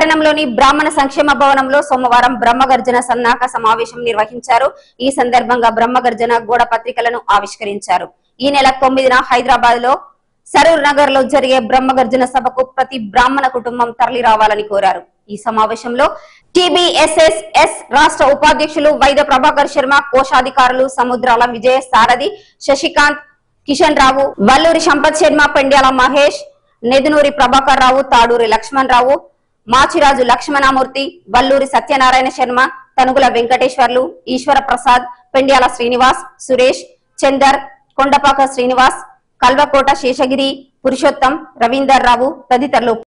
పట్టణంలోని బ్రాహ్మణ సంక్షేమ భవనంలో సోమవారం బ్రహ్మగర్జన సన్నాహక సమావేశం నిర్వహించారు. ఈ సందర్భంగా బ్రహ్మగర్జన గోడ పత్రికలను ఆవిష్కరించారు. ఈ నెల తొమ్మిదిన హైదరాబాద్లో సరూర్ నగర్లో జరిగే బ్రహ్మగర్జన సభకు ప్రతి బ్రాహ్మణ కుటుంబం తరలి రావాలని కోరారు. ఈ సమావేశంలో టిబిఎస్ఎస్ఎస్ రాష్ట్ర ఉపాధ్యక్షులు వైద్య ప్రభాకర్ శర్మ కోశాధికారులు సముద్రాల విజయ సారథి శశికాంత్ కిషన్ రావు వల్లూరి సంపత్ శర్మ పెండ్యాల మహేష్ నెదునూరి ప్రభాకర్ రావు తాడూరి లక్ష్మణ్ రావు మాచిరాజు లక్ష్మణమూర్తి వల్లూరి సత్యనారాయణ శర్మ తనుగుల వెంకటేశ్వర్లు ఈశ్వర ప్రసాద్ పెండ్యాల శ్రీనివాస్ సురేష్ చందర్ కొండపాక శ్రీనివాస్ కల్వకోట శేషగిరి పురుషోత్తం రవీందర్ రావు తదితరులు